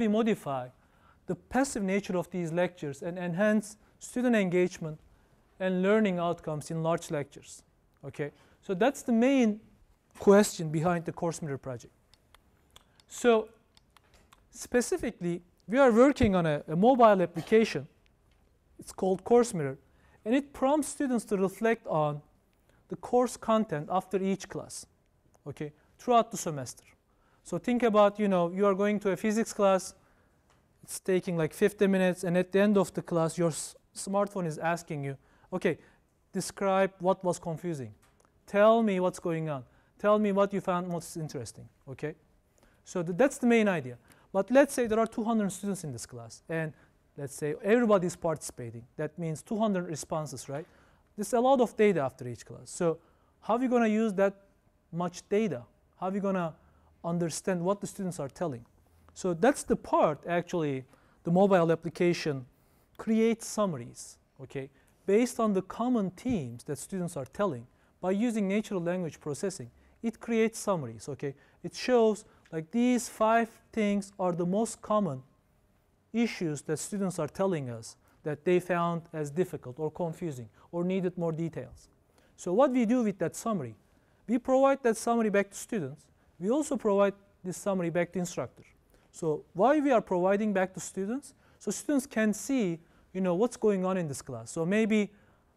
we modify the passive nature of these lectures and enhance student engagement and learning outcomes in large lectures. Okay, so that's the main question behind the course mirror project. So specifically, we are working on a, a mobile application. It's called Course Mirror, and it prompts students to reflect on the course content after each class, okay, throughout the semester. So think about, you know, you are going to a physics class, it's taking like 50 minutes, and at the end of the class, your smartphone is asking you, okay, describe what was confusing. Tell me what's going on. Tell me what you found most interesting, okay? So th that's the main idea. But let's say there are 200 students in this class, and let's say everybody is participating. That means 200 responses, right? There's a lot of data after each class. So how are you going to use that much data? How are you going to understand what the students are telling? So that's the part, actually, the mobile application creates summaries, okay, based on the common themes that students are telling. By using natural language processing, it creates summaries, okay? It shows like these five things are the most common issues that students are telling us that they found as difficult or confusing or needed more details. So what we do with that summary, we provide that summary back to students. We also provide this summary back to instructor. So why we are providing back to students? So students can see, you know, what's going on in this class. So maybe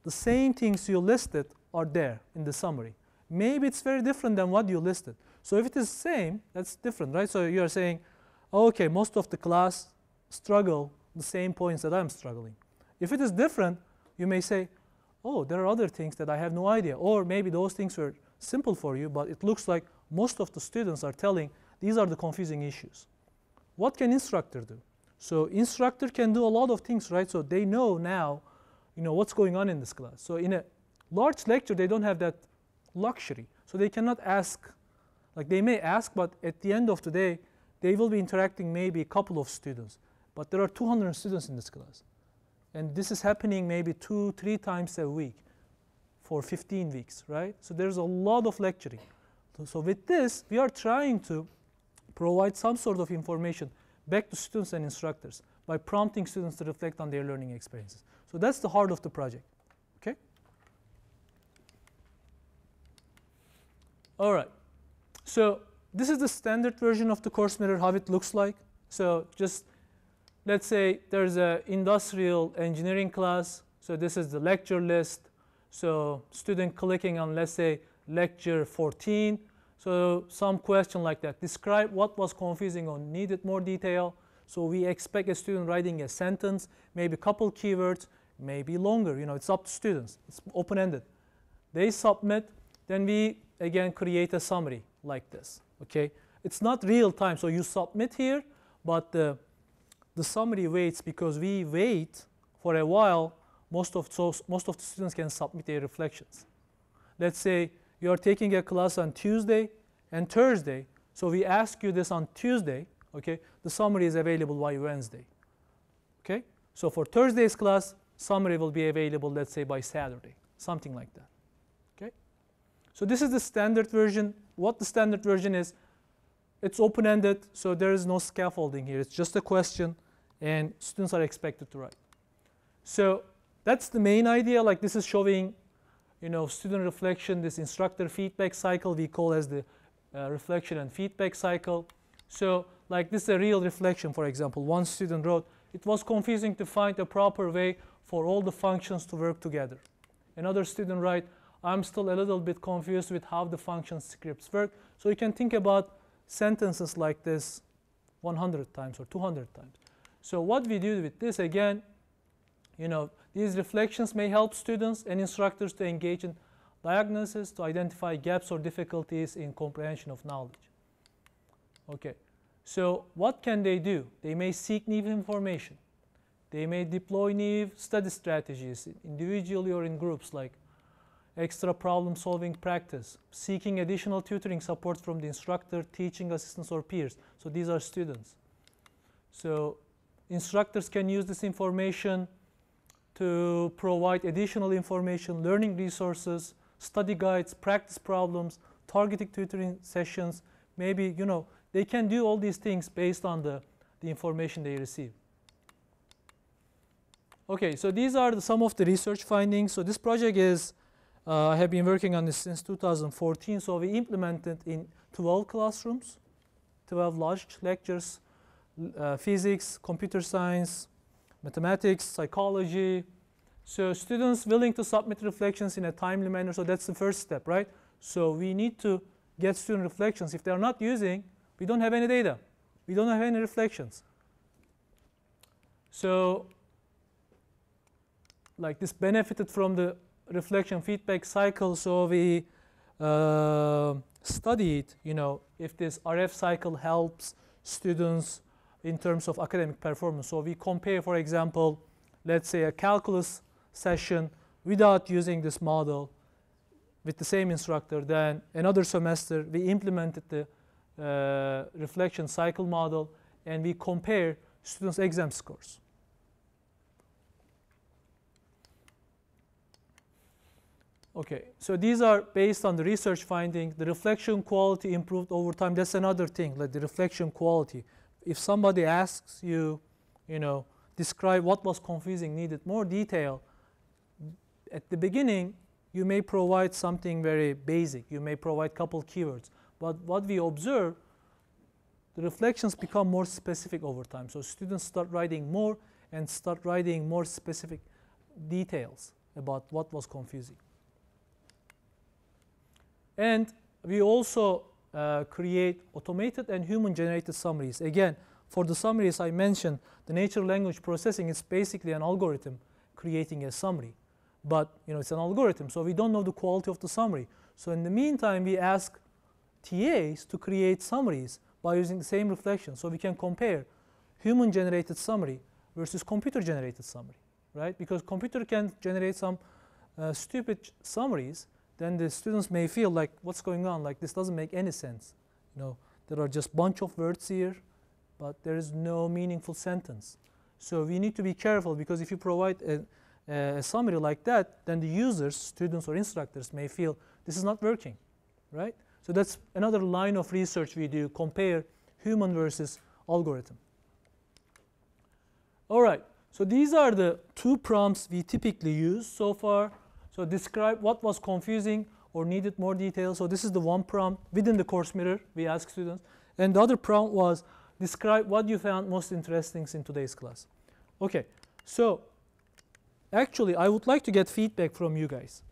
the same things you listed are there in the summary. Maybe it's very different than what you listed. So if it is same, that's different, right? So you are saying, okay, most of the class struggle the same points that I'm struggling. If it is different, you may say, oh, there are other things that I have no idea. Or maybe those things were simple for you, but it looks like most of the students are telling these are the confusing issues. What can instructor do? So instructor can do a lot of things, right? So they know now, you know, what's going on in this class. So in a large lecture, they don't have that luxury. So they cannot ask like they may ask, but at the end of the day, they will be interacting maybe a couple of students. But there are 200 students in this class. And this is happening maybe two, three times a week for 15 weeks, right? So there's a lot of lecturing. So with this, we are trying to provide some sort of information back to students and instructors by prompting students to reflect on their learning experiences. So that's the heart of the project. Okay? All right. So this is the standard version of the course mirror, how it looks like. So just let's say there's an industrial engineering class. So this is the lecture list. So student clicking on, let's say, lecture 14. So some question like that. Describe what was confusing or needed more detail. So we expect a student writing a sentence, maybe a couple keywords, maybe longer. You know, it's up to students. It's open-ended. They submit. Then we, again, create a summary like this. Okay, it's not real time, so you submit here, but the, the summary waits because we wait for a while. Most of so most of the students can submit their reflections. Let's say you are taking a class on Tuesday and Thursday, so we ask you this on Tuesday. Okay, the summary is available by Wednesday. Okay, so for Thursday's class, summary will be available, let's say by Saturday, something like that. Okay, so this is the standard version what the standard version is, it's open-ended, so there is no scaffolding here. It's just a question, and students are expected to write. So that's the main idea. Like this is showing, you know, student reflection, this instructor feedback cycle we call as the uh, reflection and feedback cycle. So like this is a real reflection, for example. One student wrote, it was confusing to find a proper way for all the functions to work together. Another student write, I'm still a little bit confused with how the function scripts work. So you can think about sentences like this 100 times or 200 times. So what we do with this again, you know, these reflections may help students and instructors to engage in diagnosis to identify gaps or difficulties in comprehension of knowledge. Okay, so what can they do? They may seek new information. They may deploy new study strategies individually or in groups like extra problem solving practice, seeking additional tutoring support from the instructor, teaching assistants or peers. So these are students. So instructors can use this information to provide additional information, learning resources, study guides, practice problems, targeted tutoring sessions. Maybe, you know, they can do all these things based on the the information they receive. Okay, so these are the, some of the research findings. So this project is, uh, I have been working on this since 2014. So we implemented in 12 classrooms, 12 large lectures, uh, physics, computer science, mathematics, psychology. So students willing to submit reflections in a timely manner. So that's the first step, right? So we need to get student reflections. If they're not using, we don't have any data. We don't have any reflections. So like this benefited from the reflection feedback cycle. So we uh, studied, you know, if this RF cycle helps students in terms of academic performance. So we compare, for example, let's say a calculus session without using this model with the same instructor. Then another semester, we implemented the uh, reflection cycle model and we compare students' exam scores. Okay, so these are based on the research finding. The reflection quality improved over time. That's another thing, like the reflection quality. If somebody asks you, you know, describe what was confusing, needed more detail, at the beginning, you may provide something very basic. You may provide couple keywords. But what we observe, the reflections become more specific over time. So students start writing more and start writing more specific details about what was confusing. And we also uh, create automated and human-generated summaries. Again, for the summaries I mentioned, the natural language processing is basically an algorithm creating a summary. But you know, it's an algorithm, so we don't know the quality of the summary. So in the meantime, we ask TAs to create summaries by using the same reflection. So we can compare human-generated summary versus computer-generated summary, right? Because computer can generate some uh, stupid summaries, then the students may feel like, what's going on? Like this doesn't make any sense. You know, there are just bunch of words here, but there is no meaningful sentence. So we need to be careful because if you provide a, a summary like that, then the users, students or instructors may feel this is not working, right? So that's another line of research we do, compare human versus algorithm. All right, so these are the two prompts we typically use so far. So describe what was confusing or needed more detail. So this is the one prompt within the course mirror we ask students. And the other prompt was describe what you found most interesting in today's class. Okay, so actually I would like to get feedback from you guys.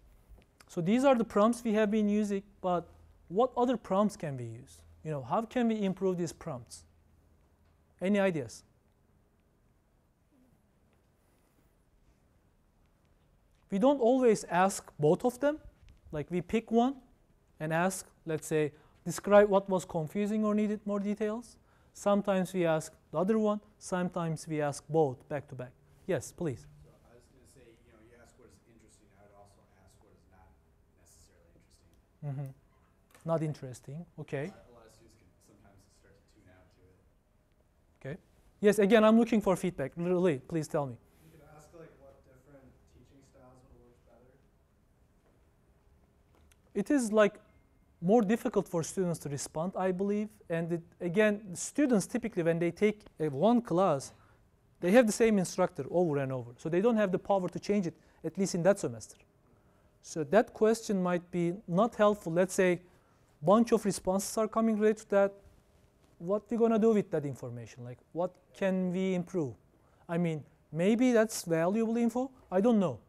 So these are the prompts we have been using, but what other prompts can we use? You know, how can we improve these prompts? Any ideas? We don't always ask both of them. Like we pick one and ask, let's say, describe what was confusing or needed more details. Sometimes we ask the other one, sometimes we ask both back to back. Yes, please. So I was going to say, you know, you ask what is interesting. I would also ask what is not necessarily interesting. Mm-hmm. Not interesting. Okay. A lot of students can sometimes start to tune out to it. Okay. Yes, again, I'm looking for feedback. Really, please tell me. It is like more difficult for students to respond, I believe. And it, again, students typically, when they take a one class, they have the same instructor over and over. So they don't have the power to change it, at least in that semester. So that question might be not helpful. Let's say bunch of responses are coming related to that. What are you going to do with that information? Like, what can we improve? I mean, maybe that's valuable info. I don't know.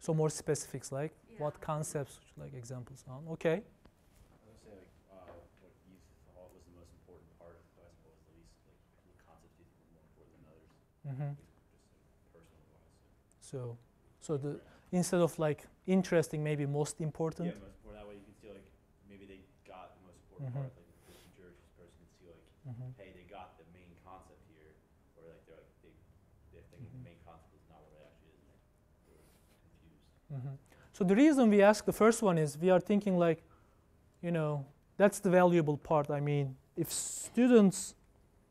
So more specifics like yeah. what concepts like examples on? Okay. I would say like uh, what you thought was the most important part of the class, what was the least like what concepts you think were more important than others? Mm-hmm. Just like personal wise. So, so the instead of like interesting, maybe most important. Yeah, most important. That way you can see like maybe they got the most important mm-hmm. part. Like the teacher, person can see like, mm-hmm. hey, they got the main concept here, or like they're like they, they think mm-hmm. the main concept is not what it actually is. Mm-hmm. So the reason we ask the first one is we are thinking like, you know, that's the valuable part. I mean, if students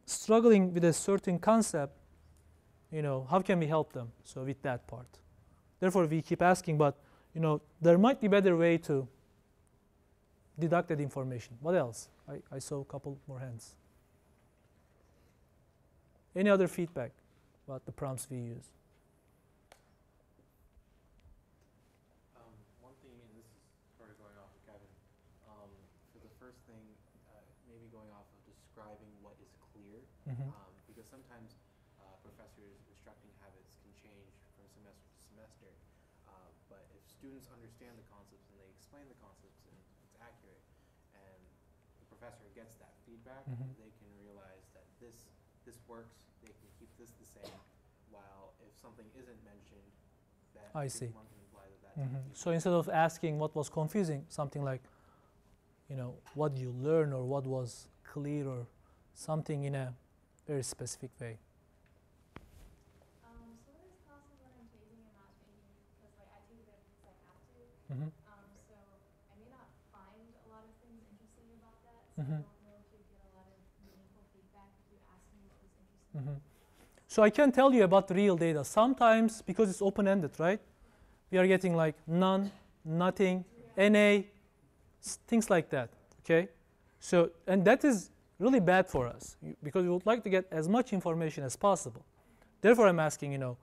struggling with a certain concept, you know, how can we help them? So with that part. Therefore, we keep asking, but you know, there might be better way to deduct that information. What else? I, I saw a couple more hands. Any other feedback about the prompts we use? Um, one thing, and this is sort of going off of Kevin, um, for the first thing, uh, maybe going off of describing what is clear, Mhm. um, because sometimes uh, professors' instructing habits can change from semester to semester. Uh, but if students understand the concepts and they explain the concepts and it's accurate, and the professor gets that feedback, Mhm. they can realize that this this works. They can keep this the same. While if something isn't mentioned, that I see. one can imply that that Mhm. So instead of asking what was confusing, something like, you know, what you learn or what was clear or something in a very specific way. Um, so there's classes when I'm taking and not taking because like I take them because I Mhm. Um, so I may not find a lot of things interesting about that. So Mhm. I don't know if you get a lot of meaningful feedback if you ask me what was interesting. Mhm. So I can tell you about the real data. Sometimes, because it's open-ended, right? We are getting like none, nothing, NA, s- things like that. Okay. So and that is really bad for us because we would like to get as much information as possible. Therefore, I'm asking, you know,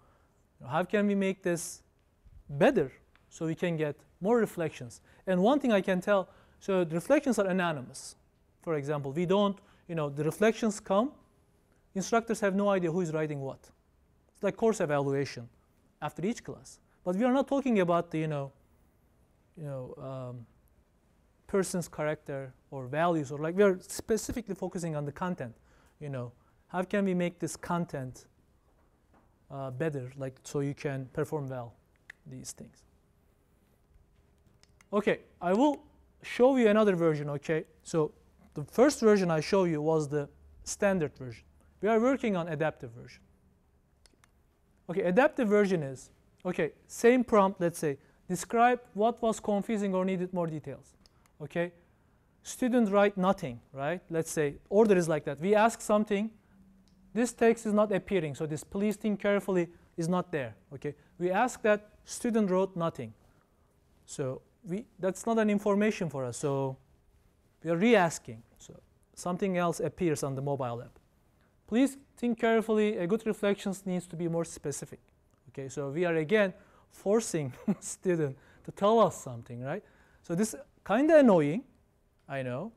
how can we make this better so we can get more reflections? And one thing I can tell, so the reflections are anonymous. For example, we don't, you know, the reflections come instructors have no idea who is writing what. It's like course evaluation after each class. But we are not talking about the, you know, you know, um, person's character or values or like we are specifically focusing on the content. You know, how can we make this content uh, better, like so you can perform well these things. Okay, I will show you another version. Okay, so the first version I show you was the standard version. We are working on adaptive version. Okay, adaptive version is, okay, same prompt, let's say, describe what was confusing or needed more details. Okay, student write nothing, right? Let's say order is like that. We ask something, this text is not appearing, so this please think carefully is not there. Okay, we ask that student wrote nothing. So we that's not an information for us. So we are re-asking. So something else appears on the mobile app. Please think carefully. A good reflections needs to be more specific. Okay, so we are again forcing student to tell us something, right? So this kind of annoying, I know,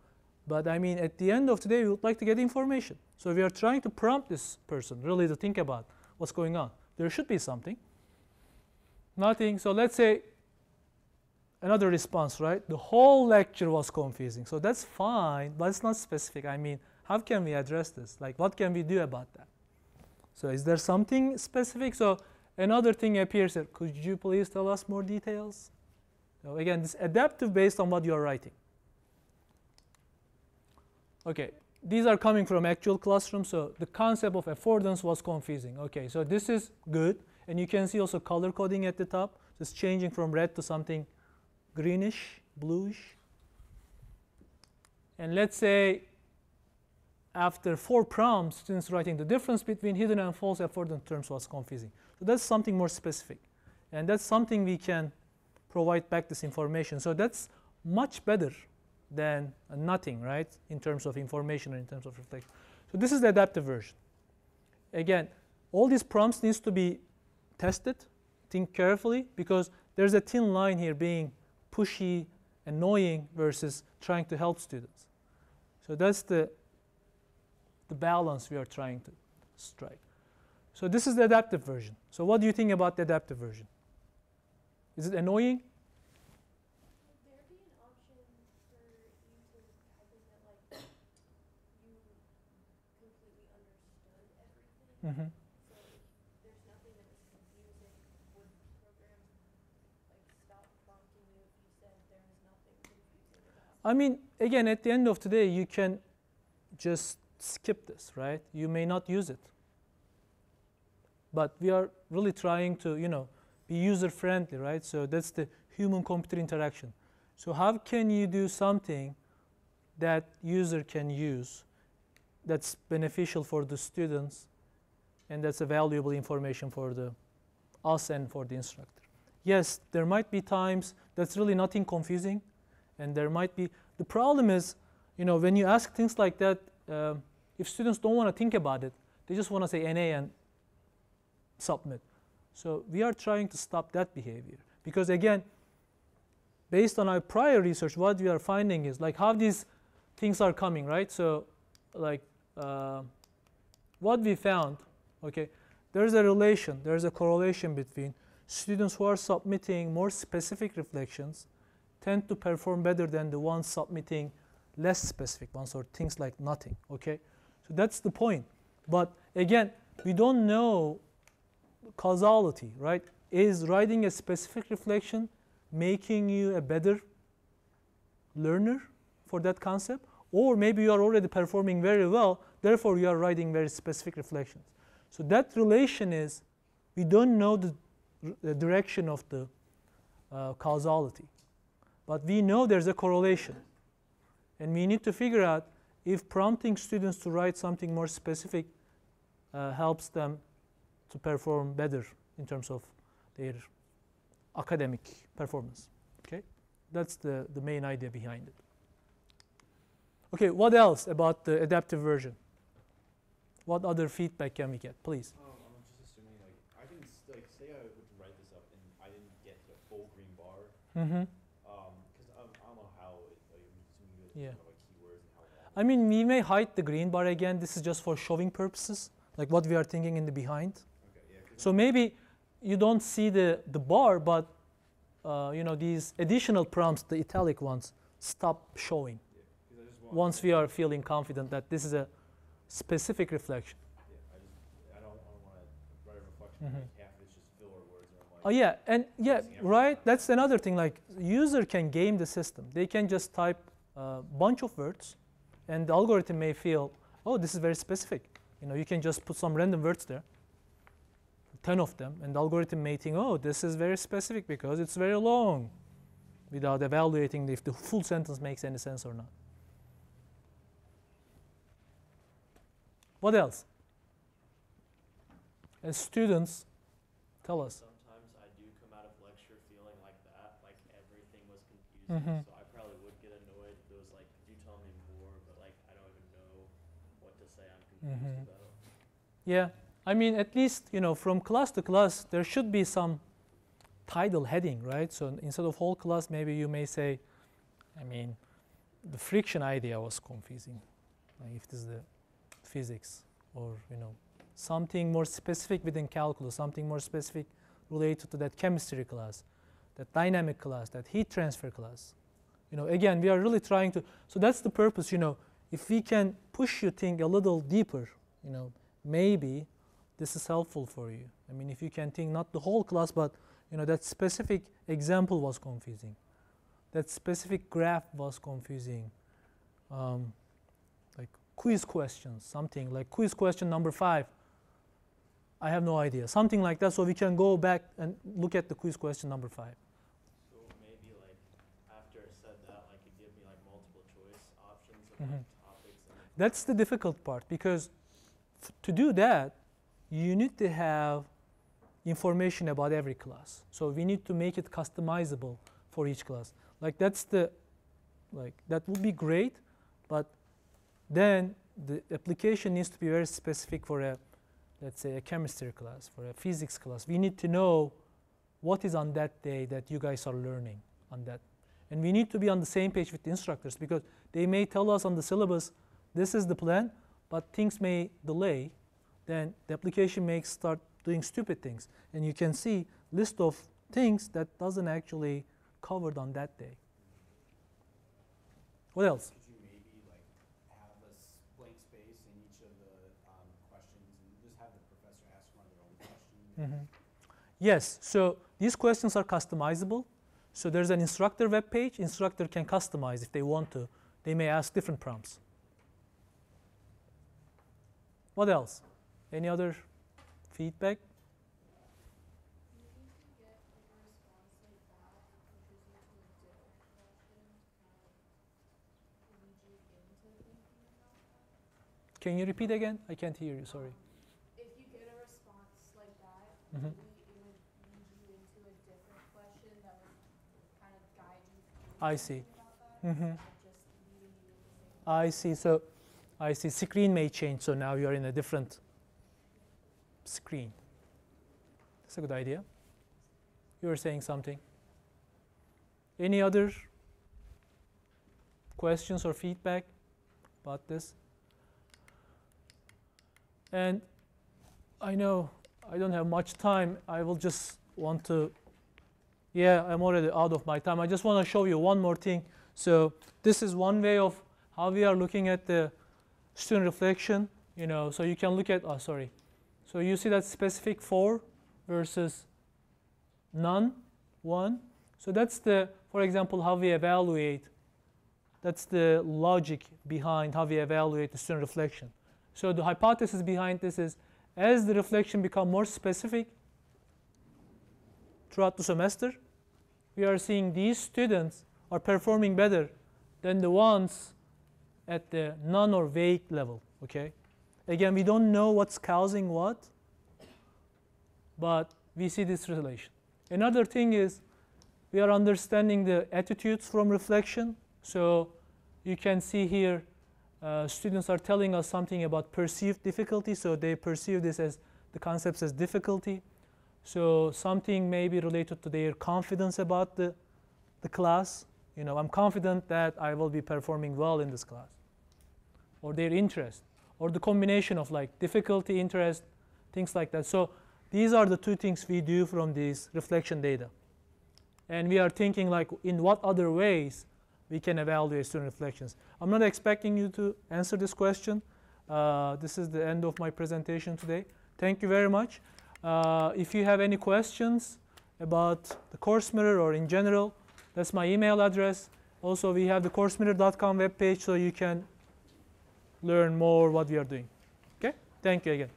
but I mean at the end of the day we would like to get information. So we are trying to prompt this person really to think about what's going on. There should be something. Nothing. So let's say another response, right? The whole lecture was confusing. So that's fine, but it's not specific. I mean, how can we address this? Like, what can we do about that? So is there something specific? So another thing appears here. Could you please tell us more details? So again, this adaptive based on what you are writing. Okay, these are coming from actual classroom. So the concept of affordance was confusing. Okay, so this is good. And you can see also color coding at the top. It's changing from red to something greenish, bluish. And let's say after four prompts, students writing the difference between hidden and false affordance terms was confusing. So that's something more specific. And that's something we can provide back this information. So that's much better than nothing, right, in terms of information or in terms of reflection. So this is the adaptive version. Again, all these prompts needs to be tested, think carefully, because there's a thin line here being pushy, annoying versus trying to help students. So that's the, the balance we are trying to strike. So this is the adaptive version. So what do you think about the adaptive version? Is it annoying? Would there be an option for you to type in that like you completely understood everything? Mm-hmm. So if there's nothing that was confusing, would programs like stop prompting you if you said there was nothing confusing about I mean, again, at the end of the day, you can just skip this, right? You may not use it. But we are really trying to, you know, be user friendly, right? So that's the human computer interaction. So how can you do something that user can use that's beneficial for the students and that's a valuable information for the us and for the instructor? Yes, there might be times that's really nothing confusing and there might be the problem is, you know, when you ask things like that, um, if students don't want to think about it, they just want to say NA and submit. So we are trying to stop that behavior because again, based on our prior research, what we are finding is like how these things are coming, right? So, like uh, what we found, okay, there's a relation, there's a correlation between students who are submitting more specific reflections tend to perform better than the ones submitting less specific ones or things like nothing, okay? So that's the point. But again, we don't know causality, right? Is writing a specific reflection making you a better learner for that concept? Or maybe you are already performing very well, therefore you are writing very specific reflections. So that relation is, we don't know the, the direction of the uh, causality, but we know there's a correlation. And we need to figure out if prompting students to write something more specific uh, helps them to perform better in terms of their academic performance. Okay, that's the, the main idea behind it. Okay, what else about the adaptive version? What other feedback can we get, please? Um, I'm just assuming like I didn't like say I would write this up and I didn't get a full green bar. Mm-hmm. Um, because I, I don't know how it, like I'm assuming you guys Yeah. know like keywords and how long. I mean, we may hide the green bar again. This is just for showing purposes, like what we are thinking in the behind. okay, yeah. So maybe you don't see the, the bar, but uh, you know these additional prompts, the italic ones, stop showing yeah, 'cause I just want once we are feeling confident that this is a specific reflection. Yeah, I just I don't, I don't want to write a reflection. Half of it's just filler words or I'm. Oh yeah, and yeah, right. That's another thing. Like user can game the system. They can just type a bunch of words, and the algorithm may feel, oh, this is very specific. You know, you can just put some random words there, ten of them, and the algorithm may think, oh, this is very specific because it's very long, without evaluating if the full sentence makes any sense or not. What else? As students, tell us. Sometimes I do come out of lecture feeling like that, like everything was confusing. Mhm. So I probably would get annoyed if it was like, could you tell me more? But like, I don't even know what Mhm. Yeah, I mean, at least you know, from class to class, there should be some title heading, right? So instead of whole class, maybe you may say, I mean, the friction idea was confusing. Like if this is the physics, or you know, something more specific within calculus, something more specific related to that chemistry class, that dynamic class, that heat transfer class. You know, again, we are really trying to. So that's the purpose. You know, if we can push you think a little deeper, you know, maybe this is helpful for you. I mean, if you can think not the whole class, but you know that specific example was confusing, that specific graph was confusing, um, like quiz questions, something like quiz question number five. I have no idea, something like that. So we can go back and look at the quiz question number five. So maybe like after I said that, like it give me like multiple choice options of Mhm. like topics. And like, That's the difficult part because to do that, you need to have information about every class. So we need to make it customizable for each class. Like that's the, like that would be great, but then the application needs to be very specific for a, let's say a chemistry class, for a physics class. We need to know what is on that day that you guys are learning on that. And we need to be on the same page with the instructors because they may tell us on the syllabus, this is the plan, but things may delay, then the application may start doing stupid things. And you can see list of things that doesn't actually covered on that day. What else? Could you maybe like have a blank space in each of the um, questions and just have the professor ask one of their own questions? Yes, so these questions are customizable. So there's an instructor web page. Instructor can customize if they want to. They may ask different prompts. What else? Any other feedback? Maybe if you get like a response like that, it pushes you to a different question to kind of lead you into thinking about that. Can you repeat again? I can't hear you, sorry. If you get a response like that, mm-hmm. it would lead you into a different question that would kind of guide you I see. thinking about that mm-hmm. instead of just I see. So I see screen may change. So now you're in a different screen. That's a good idea. You're saying something. Any other questions or feedback about this? And I know I don't have much time. I will just want to, yeah, I'm already out of my time. I just want to show you one more thing. So this is one way of how we are looking at the student reflection. You know, so you can look at, oh, sorry. So you see that specific for versus none, one. So that's the, for example, how we evaluate. That's the logic behind how we evaluate the student reflection. So the hypothesis behind this is as the reflection become more specific throughout the semester, we are seeing these students are performing better than the ones at the none or vague level, okay? Again, we don't know what's causing what, but we see this relation. Another thing is we are understanding the attitudes from reflection. So you can see here uh, students are telling us something about perceived difficulty. So they perceive this as the concepts as difficulty. So something may be related to their confidence about the, the class. You know, I'm confident that I will be performing well in this class. Or their interest. Or the combination of like difficulty, interest, things like that. So these are the two things we do from these reflection data. And we are thinking like in what other ways we can evaluate student reflections. I'm not expecting you to answer this question. Uh, this is the end of my presentation today. Thank you very much. Uh, if you have any questions about the course mirror or in general, that's my email address. Also, we have the coursemirror.com webpage so you can learn more what we are doing. Okay? Thank you again.